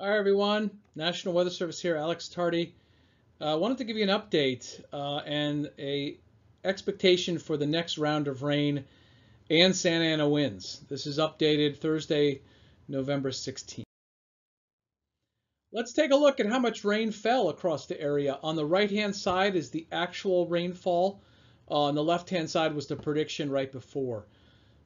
Hi everyone, National Weather Service here, Alex Tardy. I uh, wanted to give you an update uh, and a expectation for the next round of rain and Santa Ana winds. This is updated Thursday, November 16th. Let's take a look at how much rain fell across the area. On the right-hand side is the actual rainfall. Uh, on the left-hand side was the prediction right before.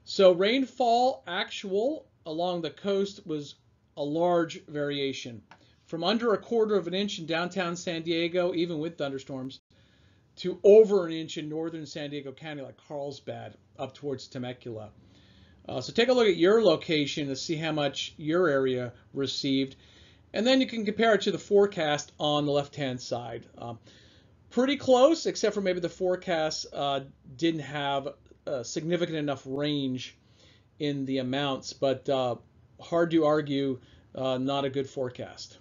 So rainfall actual along the coast was a large variation. From under a quarter of an inch in downtown San Diego, even with thunderstorms, to over an inch in northern San Diego County, like Carlsbad, up towards Temecula. Uh, so take a look at your location to see how much your area received. And then you can compare it to the forecast on the left-hand side. Um, pretty close, except for maybe the forecast uh, didn't have a significant enough range in the amounts, but uh, hard to argue, uh, not a good forecast.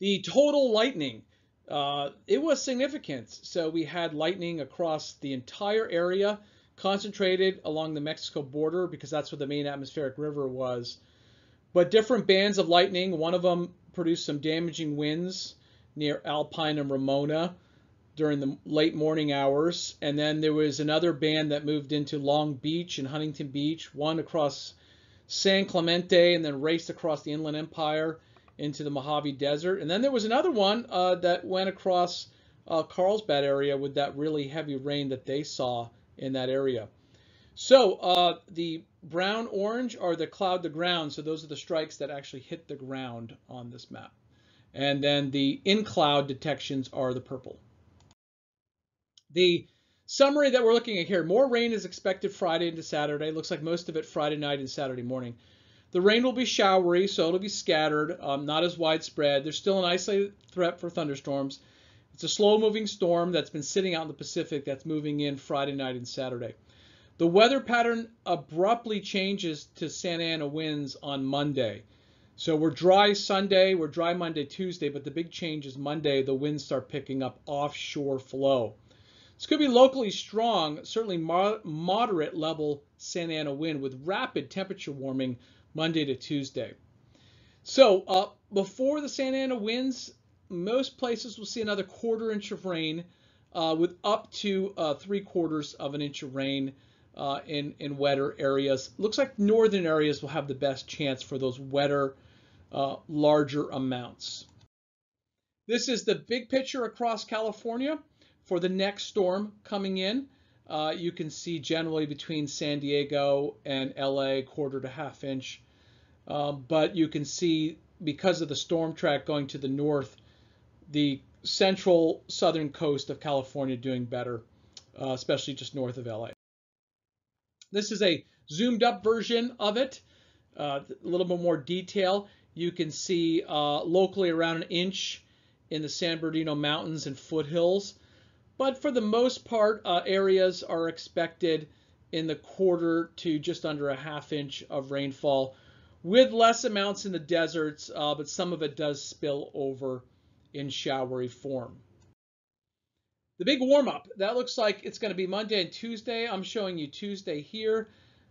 The total lightning, uh, it was significant. So we had lightning across the entire area, concentrated along the Mexico border because that's where the main atmospheric river was. But different bands of lightning, one of them produced some damaging winds near Alpine and Ramona during the late morning hours. And then there was another band that moved into Long Beach and Huntington Beach, one across San Clemente and then raced across the Inland Empire into the Mojave Desert. And then there was another one uh, that went across uh, Carlsbad area with that really heavy rain that they saw in that area. So uh, the brown orange are the cloud to ground. So those are the strikes that actually hit the ground on this map. And then the in cloud detections are the purple. The Summary that we're looking at here. More rain is expected Friday into Saturday. Looks like most of it Friday night and Saturday morning. The rain will be showery, so it'll be scattered, um, not as widespread. There's still an isolated threat for thunderstorms. It's a slow moving storm that's been sitting out in the Pacific that's moving in Friday night and Saturday. The weather pattern abruptly changes to Santa Ana winds on Monday. So we're dry Sunday, we're dry Monday, Tuesday, but the big change is Monday. The winds start picking up offshore flow. This could be locally strong, certainly mo moderate level Santa Ana wind with rapid temperature warming Monday to Tuesday. So uh, before the Santa Ana winds, most places will see another quarter inch of rain uh, with up to uh, three quarters of an inch of rain uh, in, in wetter areas. Looks like northern areas will have the best chance for those wetter, uh, larger amounts. This is the big picture across California. For the next storm coming in, uh, you can see generally between San Diego and LA, quarter to half inch. Um, but you can see because of the storm track going to the north, the central southern coast of California doing better, uh, especially just north of LA. This is a zoomed up version of it, uh, a little bit more detail. You can see uh, locally around an inch in the San Bernardino Mountains and foothills. But for the most part, uh, areas are expected in the quarter to just under a half inch of rainfall with less amounts in the deserts, uh, but some of it does spill over in showery form. The big warm up, that looks like it's going to be Monday and Tuesday. I'm showing you Tuesday here.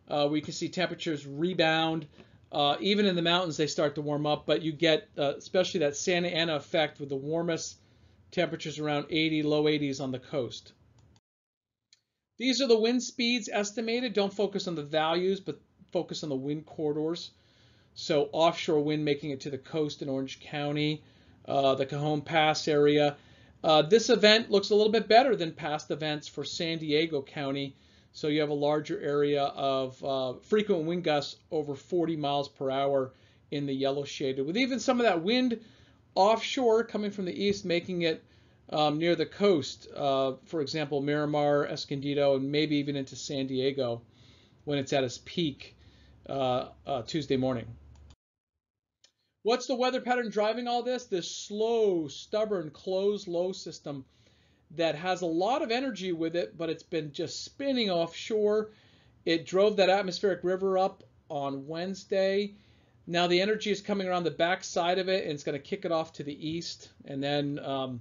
Uh, we can see temperatures rebound. Uh, even in the mountains, they start to warm up, but you get uh, especially that Santa Ana effect with the warmest temperatures around 80, low 80s on the coast. These are the wind speeds estimated. Don't focus on the values, but focus on the wind corridors. So offshore wind making it to the coast in Orange County, uh, the Cajon Pass area. Uh, this event looks a little bit better than past events for San Diego County. So you have a larger area of uh, frequent wind gusts over 40 miles per hour in the yellow shaded, with even some of that wind offshore coming from the east, making it um, near the coast. Uh, for example, Miramar, Escondido, and maybe even into San Diego when it's at its peak uh, uh, Tuesday morning. What's the weather pattern driving all this? This slow, stubborn, closed low system that has a lot of energy with it, but it's been just spinning offshore. It drove that atmospheric river up on Wednesday. Now the energy is coming around the back side of it and it's going to kick it off to the east. And then um,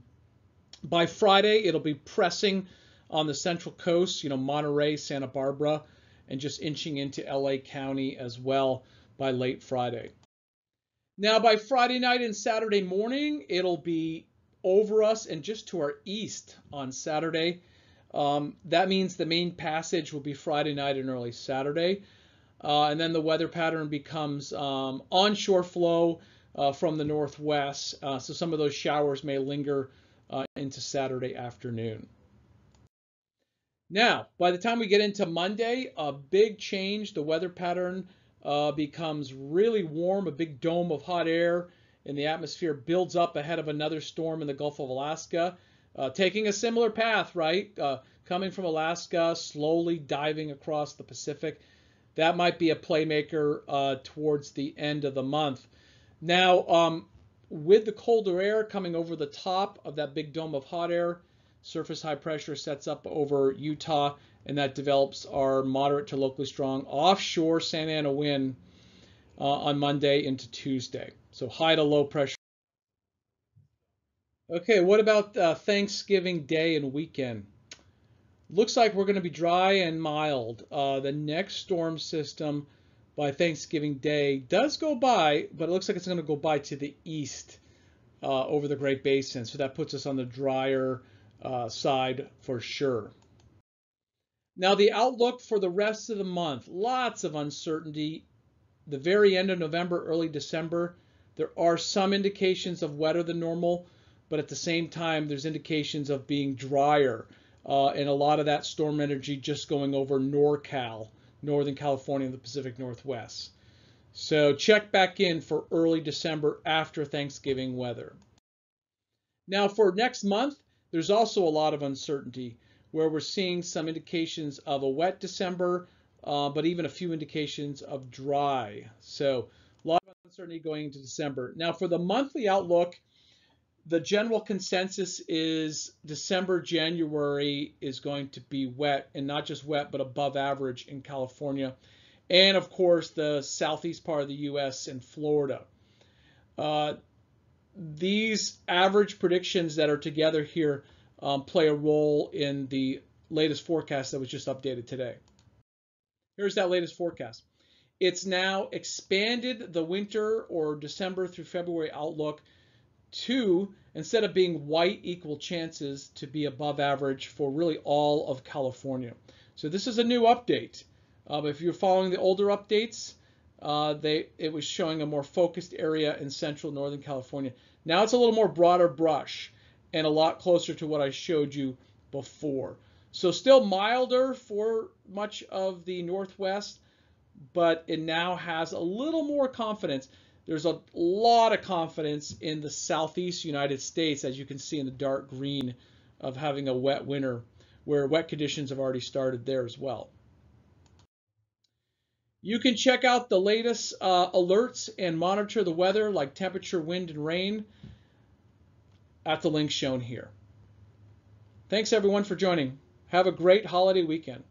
by Friday, it'll be pressing on the central coast, you know, Monterey, Santa Barbara, and just inching into LA County as well by late Friday. Now, by Friday night and Saturday morning, it'll be over us and just to our east on Saturday. Um, that means the main passage will be Friday night and early Saturday. Uh, and then the weather pattern becomes um, onshore flow uh, from the northwest. Uh, so some of those showers may linger uh, into Saturday afternoon. Now, by the time we get into Monday, a big change. The weather pattern uh, becomes really warm. A big dome of hot air in the atmosphere builds up ahead of another storm in the Gulf of Alaska, uh, taking a similar path, right? Uh, coming from Alaska, slowly diving across the Pacific. That might be a playmaker uh, towards the end of the month. Now, um, with the colder air coming over the top of that big dome of hot air, surface high pressure sets up over Utah, and that develops our moderate to locally strong offshore Santa Ana wind uh, on Monday into Tuesday. So high to low pressure. Okay, what about uh, Thanksgiving Day and weekend? Looks like we're going to be dry and mild. Uh, the next storm system by Thanksgiving Day does go by, but it looks like it's going to go by to the east uh, over the Great Basin. So that puts us on the drier, uh, side for sure. Now, the outlook for the rest of the month lots of uncertainty. The very end of November, early December, there are some indications of wetter than normal, but at the same time, there's indications of being drier. Uh, and a lot of that storm energy just going over NorCal, Northern California, and the Pacific Northwest. So check back in for early December after Thanksgiving weather. Now, for next month, there's also a lot of uncertainty where we're seeing some indications of a wet December, uh, but even a few indications of dry. So a lot of uncertainty going into December. Now for the monthly outlook, the general consensus is December, January is going to be wet, and not just wet, but above average in California. And of course, the southeast part of the U.S. and Florida. Uh, these average predictions that are together here um, play a role in the latest forecast that was just updated today. Here's that latest forecast. It's now expanded the winter or December through February outlook to, instead of being white equal chances, to be above average for really all of California. So this is a new update. Uh, if you're following the older updates, uh, they it was showing a more focused area in central northern California. Now it's a little more broader brush and a lot closer to what I showed you before. So still milder for much of the northwest, but it now has a little more confidence. There's a lot of confidence in the southeast United States, as you can see in the dark green of having a wet winter, where wet conditions have already started there as well. You can check out the latest uh, alerts and monitor the weather like temperature, wind, and rain at the link shown here. Thanks everyone for joining. Have a great holiday weekend.